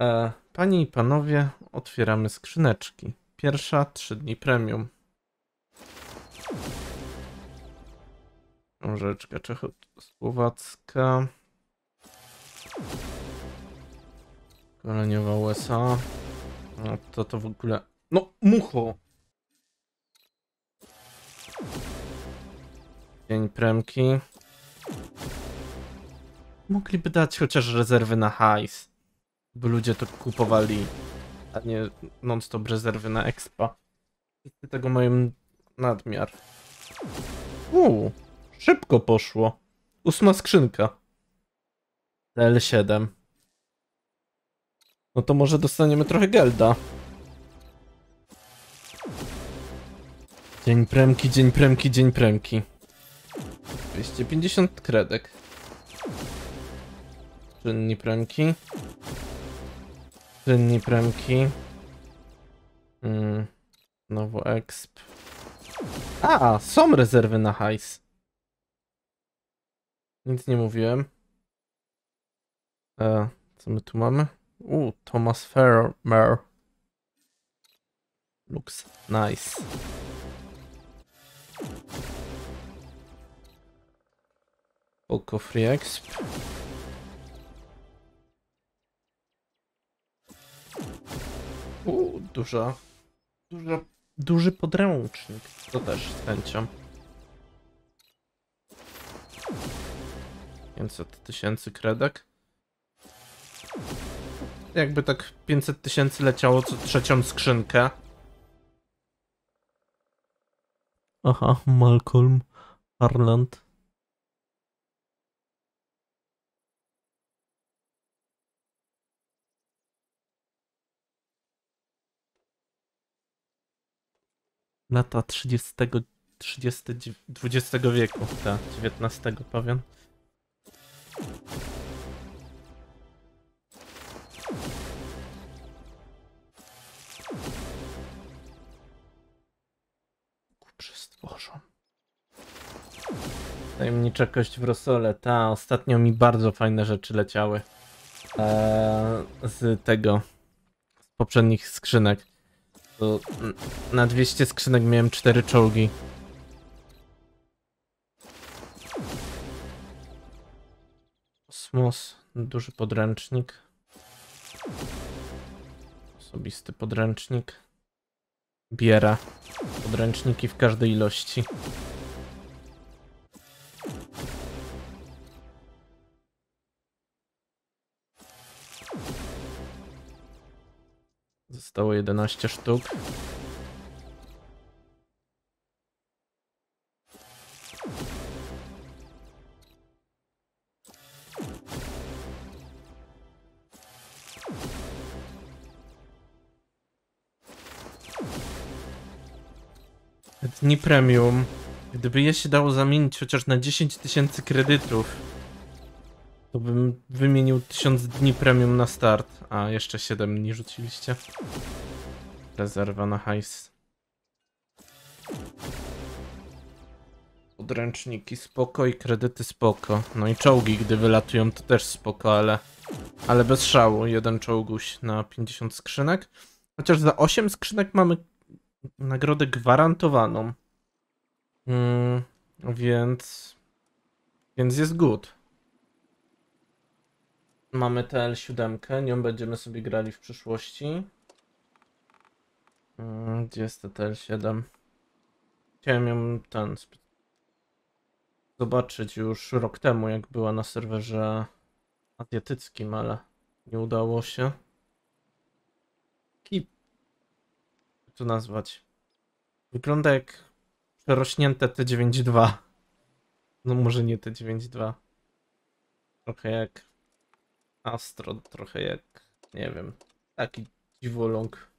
E, panie i panowie, otwieramy skrzyneczki. Pierwsza, 3 dni premium. Książeczka czechosłowacka. Koleniowa USA. No to to w ogóle... No, mucho! Dzień premki. Mogliby dać chociaż rezerwy na hajs. By ludzie to kupowali, a nie non-stop rezerwy na expa. Wszyscy tego mają nadmiar. Uuu, szybko poszło. Ósma skrzynka. L7. No to może dostaniemy trochę gelda. Dzień premki, dzień premki, dzień premki. 250 kredek. Czynni premki. Czynni premki. Mm, znowu exp. A, są rezerwy na hajs. Nic nie mówiłem. E, co my tu mamy? U, Thomas Farmer. Looks nice. Poco Free Exp. U, duża, duża, duży podręcznik. To też z chęcią. 500 tysięcy kredek. Jakby tak 500 tysięcy leciało co trzecią skrzynkę. Aha, Malcolm Harland. Lata 30, 30, XX wieku, tak, XIX. Przestworzą. Tajemnicza kość w rosole. Ta, ostatnio mi bardzo fajne rzeczy leciały. Eee, z tego. Z poprzednich skrzynek. To na 200 skrzynek miałem 4 czołgi. Kosmos, duży podręcznik. Osobisty podręcznik. Biera. Podręczniki w każdej ilości. Zostało 11 sztuk. Dni premium. Gdyby je się dało zamienić chociaż na 10 tysięcy kredytów, to bym wymienił 1000 dni premium na start. A, jeszcze 7 dni rzuciliście. Rezerwa na hajs. Podręczniki spoko i kredyty spoko. No i czołgi, gdy wylatują, to też spoko, ale... Ale bez szału. Jeden czołguś na 50 skrzynek. Chociaż za 8 skrzynek mamy nagrodę gwarantowaną. Mm, więc... Więc jest good. Mamy TL7, nią będziemy sobie grali w przyszłości. Mm, Gdzie jest to TL7? Chciałem ją ten zobaczyć już rok temu, jak była na serwerze azjatyckim, ale nie udało się. Kip. Jak to nazwać? Wygląda jak przerośnięte T92. No może nie T92. Trochę jak Astro, trochę jak, nie wiem, taki dziwoląg.